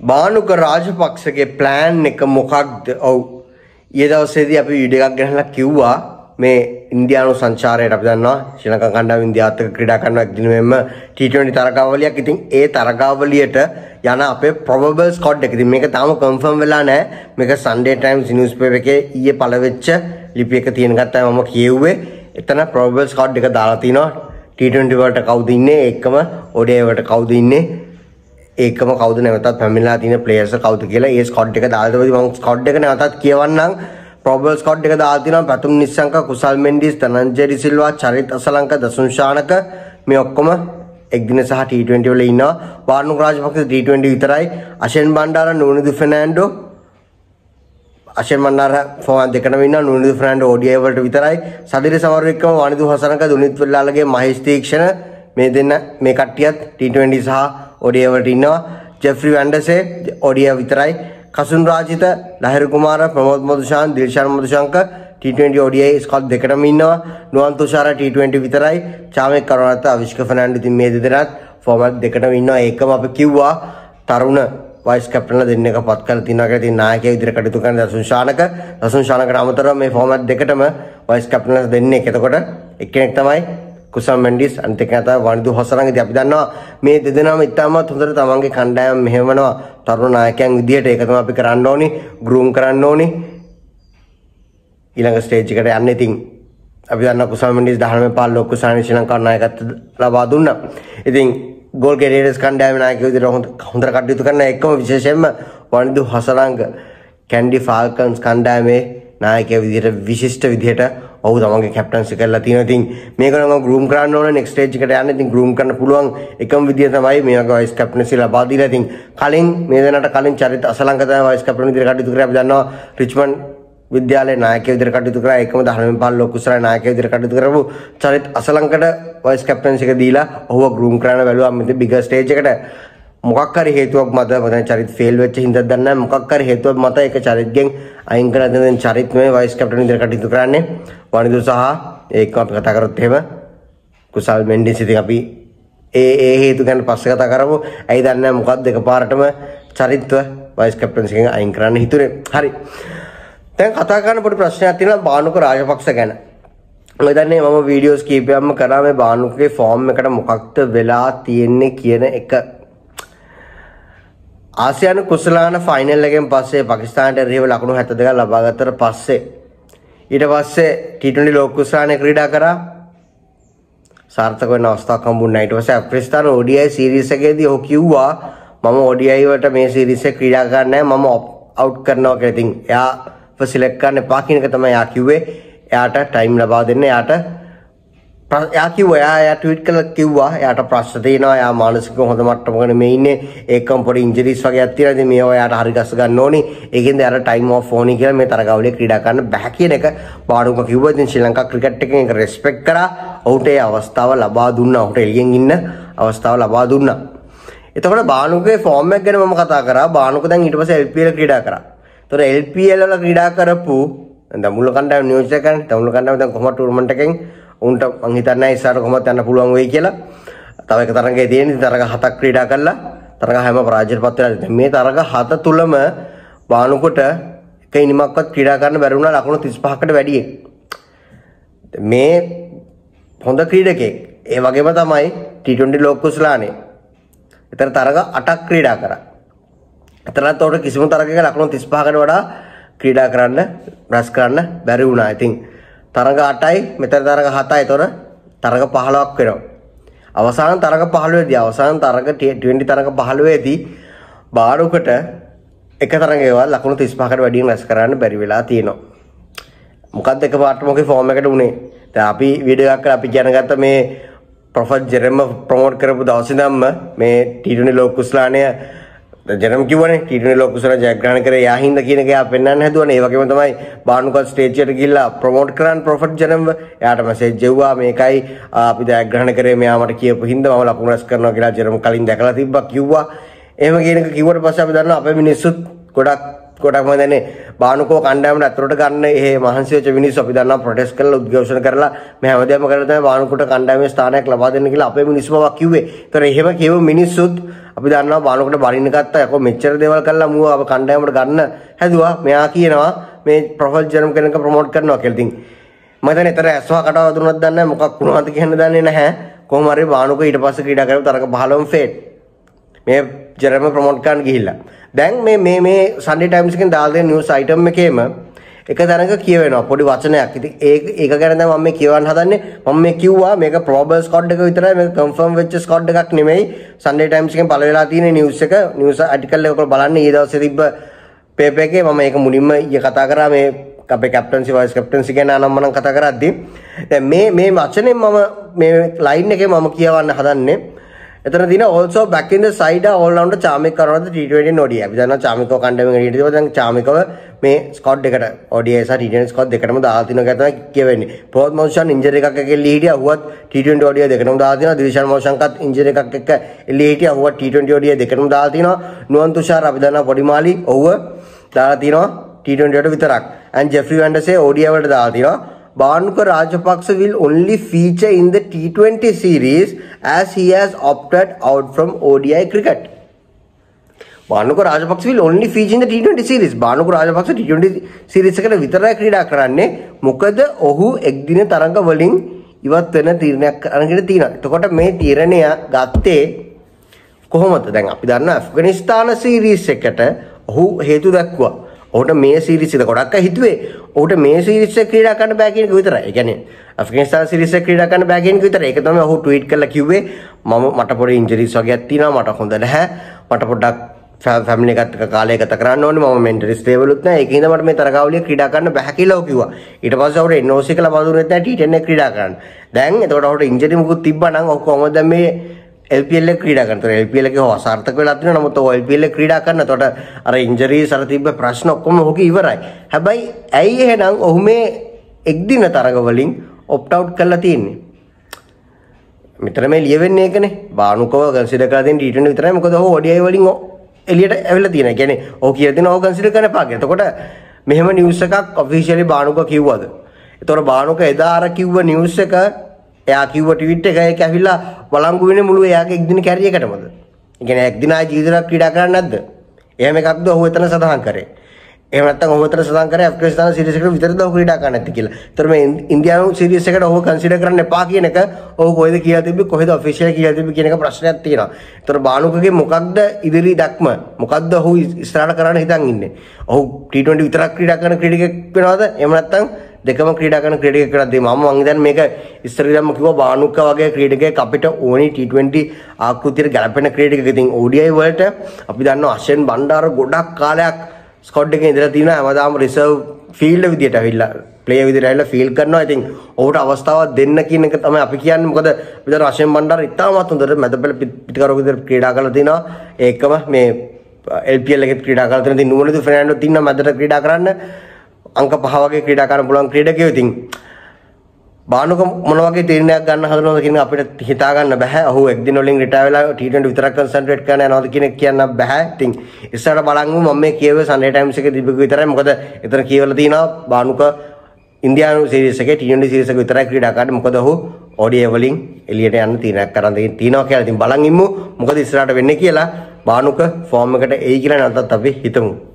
Bhanuka රාජපක්ෂගේ plan එක මොකක්ද ඔව් ඊය දවසේදී අපි වීඩියෝ එකක් ගෙනලා කිව්වා මේ ඉන්දියානු සංචාරයට අපි දන්නවා ශ්‍රී ලංකා කණ්ඩායම ඉන්දියාවත් එක්ක ක්‍රීඩා කරනවා එක් දිනෙම T20 තරගාවලියක්. ඉතින් ඒ තරගාවලියට යන අපේ probable squad එක. ඉතින් මේක තාම confirm වෙලා නැහැ. මේක Sunday Times newspaper එකේ ඊයේ පළවෙච්ච ලිපි එක තියෙන ගත්තා මම කියෙව්වේ. එතන probable squad එක දාලා තිනවා. T20 වලට කවුද ඉන්නේ? ඒකම ODI වලට කවුද ඉන්නේ? ඒකම කවුද නැවතත් පැමිණලා තියෙන ප්ලේයර්ස් කවුද කියලා ඒ ස්කොඩ් එක දාලා තිබුණා මම ස්කොඩ් එක නැවතත් කියවන්නම්. ප්‍රොබල් ස්කොඩ් එක දාලා තිනවා පැතුම් නිස්සංක කුසල් මෙන්ඩිස් තනංජය ඩිසිල්වා චරිත් අසලංක දසුන් ශානක මේ ඔක්කොම එක්දින සහ T20 වල ඉන්නවා. වාර්ණුක රාජපක්ෂ T20 විතරයි. අෂෙන් බණ්ඩාර නුනිදු ෆර්නෑන්ඩෝ අෂෙන් බණ්ඩාර ෆෝන් දෙකම ඉන්නවා. නුනිදු ෆර්නෑන්ඩෝ ODI වලට විතරයි. සදිරි සමරවික්‍රම වනිදු හසනක දුනිත් වෙල්ලාලගේ මහේෂ් තීක්ෂණ මේ දෙන්න මේ කට්ටියත් T20 සහ ඔඩිය වලට ඉන්නවා. ජෙෆ්රි වැන්ඩසේ ඔඩිය විතරයි. Kasun Rajitha Lahiru Kumara Pramod Madushan Dilshan Madushanka T20 ODI squad දෙකටම ඉන්නවා. නුවන් තුෂාර T20 විතරයි. චාමෙක් කරුණාරත්න අවිෂ්ක ෆර්නෑන්ඩෝ ඉතින් මේ දෙදෙනාත් ෆෝමැට් දෙකටම ඉන්නවා. ඒකම අපි කිව්වා. තරුණ වයිස් කැප්ටන්ලා දෙන්න එක පත් කරලා තියනවා කියලා. ඉතින් නායකයා විදිහට කටයුතු කරන දසුන් ශානක. දසුන් ශානකට අමතරව මේ ෆෝමැට් දෙකටම වයිස් කැප්ටන්ලා දෙන්නේ එතකොට එක්කෙනෙක් තමයි කුසල් මෙන්ඩිස් අනිත් එක තමයි වනිදු හොසරන් ඉතින් අපි දන්නවා මේ දෙදෙනාම ඉතාමත් හොඳට තමන්ගේ කණ්ඩායම මෙහෙවනවා තරුණ නායකයන් විදියට ඒක තමයි අපි කරන්න ඕනි ගෲම් කරන්න ඕනි ඊළඟ ස්ටේජ් එකට යන්න ඉතින් අපි දන්නවා කුසල් මෙන්ඩිස් 19 පාල් ලෝක කුසානි ශ්‍රී ලංකාව නායකත්ව ලබා දුන්නා. ඉතින් ගෝල් ගෙඩේරස් කණ්ඩායම නායකයෝ විදියට හොඳ හොඳට කටයුතු කරන එකම විශේෂයෙන්ම වනිදු හසරංග කැන්ඩි ෆාල්කන්ස් කණ්ඩායමේ නායකයා විදියට විශිෂ්ට විදියට ඔහු තමන්ගේ කැප්ටන්සි කරලා තියෙනවා. ඉතින් මේක නම් ගෲම් කරන්න ඕන නෙක්ස්ට් ස්ටේජ් එකට යන්න. ඉතින් ගෲම් කරන්න පුළුවන් එකම විදිය තමයි මේ වගේ වයිස් කැප්ටන්සි ලබා දීලා. ඉතින් කලින් මේ දෙනාට කලින් චරිත අසලංක තමයි වයිස් කැප්ටන් විදියට කටයුතු කරේ. අපි දන්නවා රිච්මන්ඩ් විද්‍යාලයේ නායකයෙක් විදියට කටයුතු කරා. ඒකම 15 පාල් ලොකුසරයි නායකයෙක් විදියට කටයුතු කරපු චරිත අසලංකට වයිස් කැප්ටන්සි එක දීලා ඔහුව ගෲම් කරන්න බැලුවා මෙතන බිග් ස්ටේජ් එකට. මොකක් හරි හේතුවක් මත මම චරිත ෆේල් වෙච්ච හින්දා දන්නේ මොකක් හරි හේතුවක් මත ඒක චරිත්ගෙන් අයින් කරලා දැන් චරිත් මේ වයිස් කැප්ටන් විදිහට කටයුතු කරන්නේ. වනිදු සහ ඒක අපි කතා කරොත් එහෙම කුසල් මෙන්ඩිස් ඉතින් අපි ඒ ඒ හේතු ගැන පස්සේ කතා කරමු. ඇයි දන්නේ මොකක්ද එකපාරටම චරිත්ව වයිස් කැප්ටන්ස් එකෙන් අයින් කරන්න හිතුනේ. හරි. දැන් කතා කරන්න පොඩි ප්‍රශ්නයක් තියෙනවා බානුක රාජපක්ෂ ගැන. මම දන්නේ මම වීඩියෝස් කීපයක්ම කරා මේ බානුකගේ ෆෝම් එකට මොකක්ද වෙලා තියෙන්නේ කියන එක. ආසියානු කුසලාන ෆයිනල් එකෙන් පස්සේ පාකිස්තානට එරෙහිව ලකුණු 72ක් ලබා ගත්තට පස්සේ ඊට පස්සේ T20 ලෝක කුසලානේ ක්‍රීඩා කරා සාර්ථක වෙන අවස්ථාවක් හම්බුනේ නැහැ ඊට පස්සේ අප්‍රිස්තාන ODI සීරීස් එකේදී ඔහු කිව්වා මම ODI වලට මේ සීරීස් එක ක්‍රීඩා කරන්නේ නැහැ මම අවුට් කරනවා කියලා. ඉතින් එයා සිලෙක්ට් කරන්න එපා කියන එක තමයි එයා කිව්වේ. එයාට ටයිම් ලබා දෙන්න එයාට එයා කිව්වා එයා එයා ට්වීට් කරලා කිව්වා එයාට ප්‍රශ්න තියෙනවා එයා මානසිකව හොඳ මට්ටමක නෙමෙයි ඉන්නේ ඒකම පොඩි ඉන්ජරිස් වගේක් තියෙනවා ඉතින් මේවා එයාට හරි ගස්ස ගන්න ඕනි. ඒකෙන්ද එයාට ටයිම් ඔෆ් ඕනි කියලා මේ තරගාවලිය ක්‍රීඩා කරන්න බෑ කියන එක බාඩුම කිව්වා. ඉතින් ශ්‍රී ලංකා ක්‍රිකට් එකෙන් ඒක රෙස්පෙක්ට් කරා. ඔහුට ඒ අවස්ථාව ලබා දුන්නා. ඔහුට එළියෙන් ඉන්න අවස්ථාව ලබා දුන්නා. එතකොට බානුගේ ෆෝම් එක ගැන මම කතා කරා. බානුක දැන් ඊට පස්සේ LPL ක්‍රීඩා කරා. ඒතකොට LPL වල ක්‍රීඩා කරපු දැන් දමුල්ල කණ්ඩායම නියෝජනය කරන්නේ දමුල්ල කණ්ඩායම දැන් කොහොමද ටූර්නමන්ට් එකෙන් උන්ට මං හිතන්නේ ඉස්සරහට කොහොමද යන්න පුළුවන් වෙයි කියලා. තව එක තරඟයේ තියෙන තරඟ හතක් ක්‍රීඩා කළා. තරඟ හැම පරාජයටපත් වෙලා මේ තරඟ හත තුලම බානුකොට එක ඉනිමක්වත් ක්‍රීඩා කරන්න බැරි වුණා ලකුණු 35කට වැඩියෙන්. මේ හොඳ ක්‍රීඩකෙක්. ඒ වගේම තමයි T20 ලෝක කුසලානේ. එතන තරඟ 8ක් ක්‍රීඩා කරා. එතනත් උඩ කිසිම තරගයක ලකුණු 35කට වඩා ක්‍රීඩා කරන්න රැස් කරන්න බැරි වුණා. ඉතින් තරග 8යි මෙතන තරග 7යි. ඒතොර තරග 15ක් වෙනවා. අවසාන තරග 15 දී අවසාන තරග T20 තරග 15 දී බාඩුකට එක තරගයවත් ලකුණු 35කට වැඩියෙන් රැස් කරන්න බැරි වෙලා තියෙනවා. මොකක්ද එක පාට මොකේ ෆෝම් එකට උනේ. දැන් අපි වීඩියෝ එකක් කරලා අපි කියන ගත්ත මේ ප්‍රොෆෙසර් ජෙරම ප්‍රොමෝට් කරපු දවසේ ඉඳන්ම මේ T20 ලෝක කුස්ලාණය ජනම කිව්වනේ T20 ලෝක කුසල ජයග්‍රහණ කරේ යා හින්දා කියන එක එයා පෙන්වන්න හැදුවනේ. ඒ වගේම තමයි බානුකත් ස්ටේජ් එකට ගිහිල්ලා ප්‍රොමෝට් කරන්න ප්‍රොෆෙට් ජනම්ව එයාට මැසේජ් එව්වා මේකයි අපි ජයග්‍රහණ කරේ මෙයා මට කියපු හින්දා මම ලකුණු රැස් කරනවා කියලා ජනම කලින් දැකලා තිබ්බා කිව්වා. එහෙම කියන එක කිව්වට පස්සේ අපි දන්නවා අපේ මිනිස්සුත් ගොඩක් ගොඩක් මම දන්නේ බානුකෝ කණ්ඩායමට අතුරට ගන්න ඒ මහන්සි වෙච්ච මිනිස්සු අපි දන්නවා ප්‍රොටෙස්ට් කරලා උද්ඝෝෂණ කරලා මේ හැමදේම කරලා තමයි බානුකොට කණ්ඩායමේ ස්ථානයක් ලබා දෙන්න කියලා අපේ මිනිස්සු බවක් කිව්වේ. ඒතර එහෙම කියව මිනිස්සුත් අපි දන්නවා බානුකට බරින්න ගත්තා යකෝ මෙච්චර දේවල් කළා මුව අප කණ්ඩායමට ගන්න. හැදුවා මෙයා කියනවා මේ ප්‍රොෆයිල් ජර්ම් කෙනෙක් ප්‍රොමෝට් කරනවා කියලා. ඉතින් මම හිතන්නේ ඊතර ඇස්වා කටව දුන්නත් දන්නේ නැහැ මොකක් වුණාද කියන්න දන්නේ නැහැ. කොහොම හරි බානුක ඊට පස්සේ ක්‍රීඩා කරපු තරක 15ම ෆේට් මේ ජර්ම ප්‍රොමෝට් කරන්න ගිහිල්ලා. දැන් මේ මේ මේ සන්ඩේ ටයිම්ස් එකෙන් දාලා දෙන නිවුස් අයිටම් එකේම එක තැනක කියවෙනවා පොඩි වචනයක්. ඉතින් ඒක ඒක ගැන තමයි මම මේ කියවන්න හදන්නේ. මම මේ කිව්වා මේක ප්‍රොබල් ස්කොඩ් එක විතරයි මේක කන්ෆර්ම් වෙච්ච ස්කොඩ් එකක් නෙමෙයි. සන්ඩේ ටයිම්ස් එකෙන් පළ වෙලා තියෙන නිවුස් එක නිවුස් ආටිකල් එක ඔයගොල්ලෝ බලන්න ඊ දවසේ තිබ්බ පේපර් එකේ මම ඒක මුලින්ම ඊයේ කතා කරා මේ අපේ කැප්ටන්සි වයිස් කැප්ටන්සි ගැන අනම්මනම් කතා කරද්දී දැන් මේ මේ වචනේ මම මේ ලයින් එකේ මම කියවන්න හදන්නේ එතන දින also back in the side all rounder Chamika කරනවද T20 ODI. අපි දන්නවා චාමිකව කණ්ඩායමෙන් එළියට දාලා දැන් චාමිකව මේ ස්කොඩ් එකට ODI සහ T20 ස්කොඩ් දෙකටම දාලා තිනවා කියලා තමයි කියවෙන්නේ. ප්‍රෝත් මොෂන් ඉන්ජරි එකක් එක එල්ලී හිටියා. හුවත් T20 ODI දෙකටම දාලා තිනවා. දිවිෂන් මොෂන්කත් ඉන්ජරි එකක් එක්ක එල්ලී හිටියා. හුවත් T20 ODI දෙකටම දාලා තිනවා. නුවන් තුෂාර අපි දන්නවා පොඩිමාලි ඔහුව දාලා තිනවා T20 වලට විතරක්. and Jeffrey Vanderse ODI වලට දාලා තිනවා. Banuka Rajapaksa will only feature in the T20 series as he has opted out from ODI cricket. Bhanuka Rajapaksa will only feature in the T20 series. Bhanuka Rajapaksa T20 series එකට විතරයි ක්‍රීඩා කරන්නේ. මොකද ඔහු එක්දින තරඟ වලින් ඉවත් වෙන තීරණයක් අරගෙන තියෙනවා. එතකොට මේ තීරණය ගත්තේ කොහොමද? දැන් අපි දන්නා ඇෆ්ගනිස්තාන සීරීස් එකට ඔහු හේතු දක්වුවා. ඔහුට මේ සීරීස් එක ගොඩක් අය හිතුවේ. ඔහුට මේ සීරීස් එක ක්‍රීඩා කරන්න බෑ කියන එක විතරයි. ඒ කියන්නේ ඇෆ්ගනිස්තාන සීරීස් එක ක්‍රීඩා කරන්න බෑ කියන එක විතරයි. ඒක තමයි ඔහු ට්වීට් කරලා කිව්වේ. මම මට පොඩි ඉන්ජරිස් වගේක් තියෙනවා. මට හොඳ නැහැ. මට පොඩ්ඩක් ෆැමිලි එකත් එක්ක කාලය ගත කරන්න ඕනේ. මම මෙන්ටලි ස්ටේබල්ුත් නැහැ. ඒකින්ද මට මේ තරගාවලිය ක්‍රීඩා කරන්න බෑ කියලා ඔහු කිව්වා. ඊට පස්සේ ඔහුට NOC එක ලබා දුන්නෙත් නැහැ T10 එක ක්‍රීඩා කරන්න. දැන් එතකොට ඔහුට ඉන්ජරි මුකුත් තිබ්බා නම් ඔහු කොහොමද මේ LPL එක ක්‍රීඩා කරන. ඒතර LPL එකේ හො අසාර්ථක වෙලා තියෙනවා. නමුත් ඔය LPL එක ක්‍රීඩා කරන. එතකොට අර ඉන්ජරිස් අර තිබ්බ ප්‍රශ්න ඔක්කොම ඔහුගේ ඉවරයි. හැබැයි ඇයි එහෙනම් ඔහු මේ එක් දින තරග වලින් ඔප්ට් අවුට් කරලා තියෙන්නේ? මෙතන මේ ලියවෙන්නේ ඒකනේ. බානුකව කන්සිඩර් කරලා තියෙන T20 විතරයි. මොකද ඔහු ODI වලින් එළියට ඇවිල්ලා තියෙනවා. කියන්නේ ඔහු කියලා තියෙනවා ඔහු කන්සිඩර් කරන්න එපා කියලා. එතකොට මෙහෙම නිවුස් එකක් ඔෆිෂියලි බානුක කිව්වද? එතකොට බානුක එදා අර කිව්ව නිවුස් එක එයා කිව්ව ට්වීට් එක ඒක ඇවිල්ලා වළංගු වෙන්නේ මුළු එයාගේ එක්දින කැරියකටමද? ඒ කියන්නේ එක්දින ආයි ජීවිතයක් ක්‍රීඩා කරන්නේ නැද්ද? එහෙම එකක්ද ඔහු එතන සඳහන් කරේ. එහෙම නැත්නම් ඔහු එතන සඳහන් කරේ ඇෆ්ගනිස්තාන සීරීස් එකට විතරද ඔහු ක්‍රීඩා කරන්නේ නැති කියලා. ඒතර මේ ඉන්දියානු සීරීස් එකට ඔහු කන්සිඩර් කරන්න එපා කියන එක ඔහු කොහෙද කියලා තිබ්බේ කොහෙද ඔෆිෂියල් කියලා තිබ්බේ කියන එක ප්‍රශ්නයක් තියෙනවා. ඒතර බානුකගේ මොකක්ද ඉදිරි දක්ම? මොකක්ද ඔහු ඉස්සරහට කරන්න හිතන් ඉන්නේ? ඔහු T20 විතරක් ක්‍රීඩා කරන ක්‍රීඩකෙක් වෙනවද? එහෙම නැත්නම් දෙකම ක්‍රීඩා කරන ක්‍රීඩකයෙකුට දෙයි මම මං දැන් මේක ඉස්සර ඉඳන්ම කිව්වා බානුක්ක වගේ ක්‍රීඩකයෙක් අපිට ඕනි T20 ආකෘතියට ගැලපෙන ක්‍රීඩකයෙක්. ඉතින් ODI වලට අපි දන්නවා අෂෙන් බණ්ඩාර ගොඩක් කාලයක් ස්කොඩ් එකේ ඉඳලා තිනවා හැමදාම රිසර්ව් ෆීල්ඩ් විදියට ඇවිල්ලා ප්ලේයර් විදියට ඇවිල්ලා ෆීල් කරනවා. ඉතින් ඔහුට අවස්ථාවක් දෙන්න කියන එක තමයි අපි කියන්නේ. මොකද අපි දන්නවා අෂෙන් බණ්ඩාර ඉතාමත් හොඳට මැදපෙළ පිටිකරුවෙක් විදියට ක්‍රීඩා කරලා තිනවා. ඒකම මේ LPL එකේ ක්‍රීඩා කරලා තියෙන ඉතින් නුවණදු ෆර්නැන්ඩෝ තින්නා මැදට ක්‍රීඩා කරන්න අංක පහ වගේ ක්‍රීඩා කරන්න පුළුවන් ක්‍රීඩකයෝ ඉතින් බානුක මොන වගේ තීරණයක් ගන්න හදනවද කියන අපිට හිතා ගන්න බෑ. ඔහු එක්දින වලින් රිටයර් වෙලා T20 විතරක් කන්සන්ට්‍රේට් කරන්න යනවද කියන එක කියන්න බෑ. ඉතින් ඉස්සරහ බලන්ගමු මම මේ කියවේ සන්ඩේ ටයිම්ස් එකේ තිබ්බක විතරයි. මොකද එතන කියවලා තියෙනවා බානුක ඉන්දියානු සීරීස් එකේ T20 සීරීස් එක විතරයි ක්‍රීඩා කරන්නේ. මොකද ඔහු ODI වලින් එළියට යන්න තීරණයක් කරන් තියෙනවා කියලා. ඉතින් බලන් ඉමු මොකද ඉස්සරහට වෙන්නේ කියලා. බානුක ෆෝම් එකට එයි කියලා නැත්නම් අපි හිතමු.